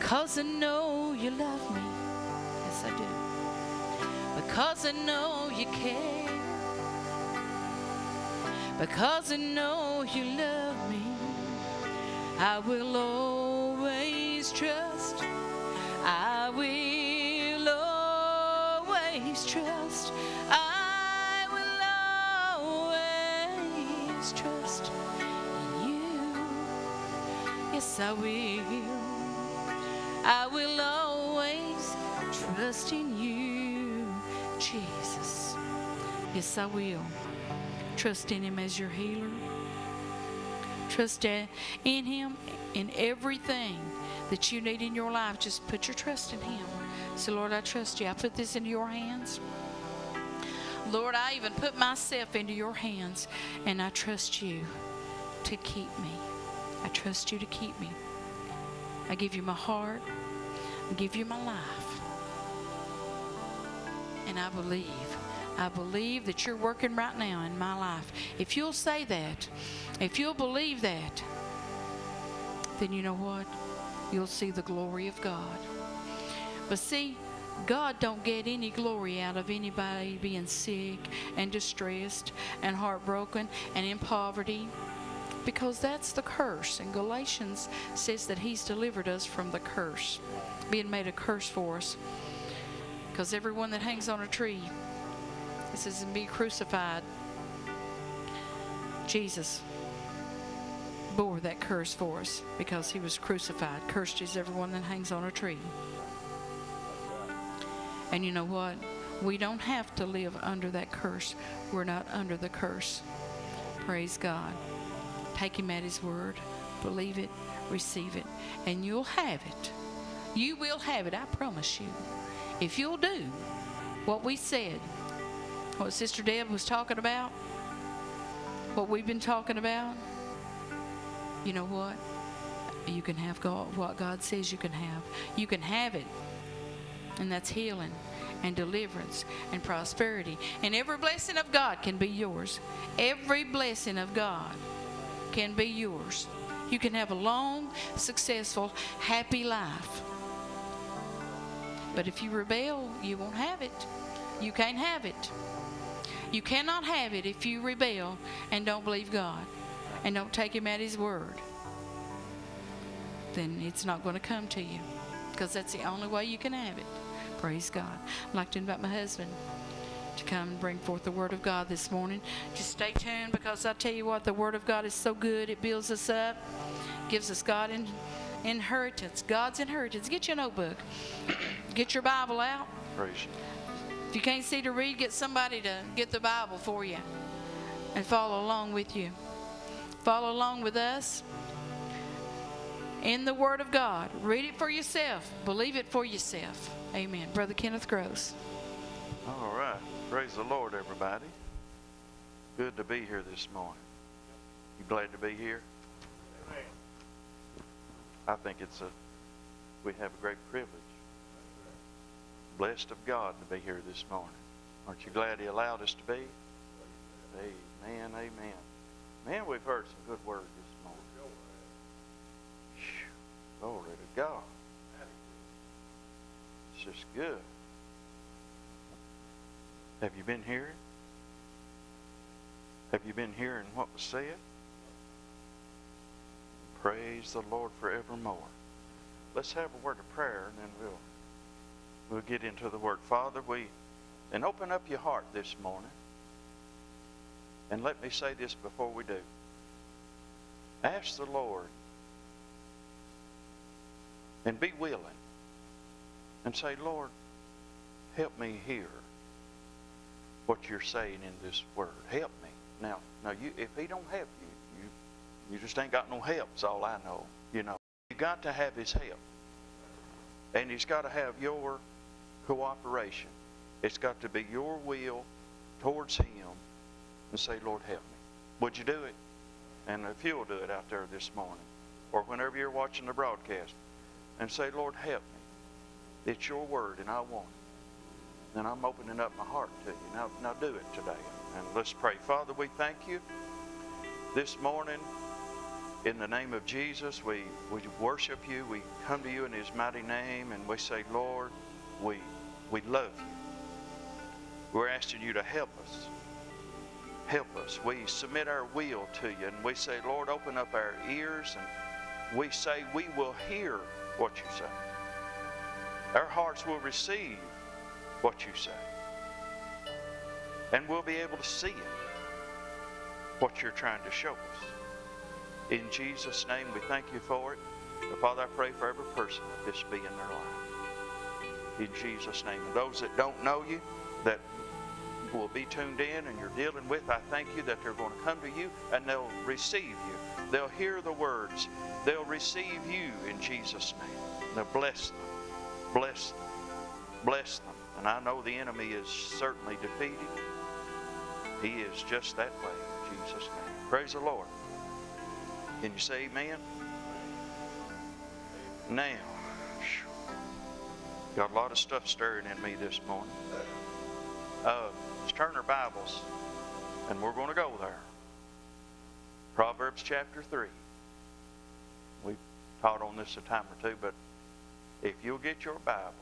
Because I know you love me. Yes, I do. Because I know you care. Because I know you love me. I will always trust. I will always trust. I will always trust in you. Yes, I will. I will always trust in you, Jesus. Yes, I will. Trust in Him as your healer. Trust in Him in everything that you need in your life. Just put your trust in Him. So, Lord, I trust you. I put this into your hands. Lord, I even put myself into your hands, and I trust you to keep me. I trust you to keep me. I give you my heart. I give you my life. And I believe. I believe that you're working right now in my life. If you'll say that, if you'll believe that, then you know what? You'll see the glory of God. But see, God don't get any glory out of anybody being sick and distressed and heartbroken and in poverty because that's the curse. And Galatians says that He's delivered us from the curse, being made a curse for us. Because everyone that hangs on a tree, it says, and be crucified. Jesus bore that curse for us because He was crucified. Cursed is everyone that hangs on a tree. And you know what? We don't have to live under that curse. We're not under the curse. Praise God. Take Him at His word. Believe it. Receive it. And you'll have it. You will have it. I promise you. If you'll do what we said, what Sister Deb was talking about, what we've been talking about, you know what? You can have God, what God says you can have. You can have it. And that's healing and deliverance and prosperity. And every blessing of God can be yours. Every blessing of God can be yours. You can have a long, successful, happy life. But if you rebel, you won't have it. You can't have it. You cannot have it if you rebel and don't believe God and don't take Him at His word. Then it's not going to come to you because that's the only way you can have it. Praise God. I'd like to invite my husband to come and bring forth the Word of God this morning. Just stay tuned because I tell you what, the Word of God is so good. It builds us up, gives us God in, inheritance, God's inheritance. Get your notebook, get your Bible out. Praise. If you can't see to read, get somebody to get the Bible for you and follow along with you. Follow along with us in the Word of God. Read it for yourself, believe it for yourself. Amen. Brother Kenneth Gross. All right. Praise the Lord, everybody. Good to be here this morning. You glad to be here? I think it's a we have a great privilege. Blessed of God to be here this morning. Aren't you glad He allowed us to be? Amen, amen. Man, we've heard some good word this morning. Phew. Glory to God. It's just good. Have you been hearing? Have you been hearing what was said? Praise the Lord forevermore. Let's have a word of prayer and then we'll we'll get into the word. Father, we and open up your heart this morning. And let me say this before we do. Ask the Lord and be willing and say, Lord, help me hear what you're saying in this word. Help me. Now, now you if he don't help you, you you just ain't got no help, that's all I know. You know. You got to have his help. And he's got to have your cooperation. It's got to be your will towards him and say, Lord, help me. Would you do it? And if you'll do it out there this morning, or whenever you're watching the broadcast, and say, Lord, help me. It's your word, and I want it. And I'm opening up my heart to you. Now, now do it today. And let's pray. Father, we thank you this morning In the name of Jesus, we, we worship you. We come to you in his mighty name and we say, Lord, we, we love you. We're asking you to help us. Help us. We submit our will to you and we say, Lord, open up our ears and we say we will hear what you say. Our hearts will receive what you say. And we'll be able to see it, what you're trying to show us. In Jesus' name, we thank you for it. But Father, I pray for every person that this be in their life. In Jesus' name. And those that don't know you, that will be tuned in and you're dealing with, I thank you that they're going to come to you and they'll receive you. They'll hear the words. They'll receive you in Jesus' name. Now bless them. Bless them. Bless them. And I know the enemy is certainly defeated. He is just that way in Jesus' name. Praise the Lord. Can you say amen? Now, got a lot of stuff stirring in me this morning. Uh, let's turn our Bibles, and we're going to go there. Proverbs chapter 3. We've taught on this a time or two, but if you'll get your Bible,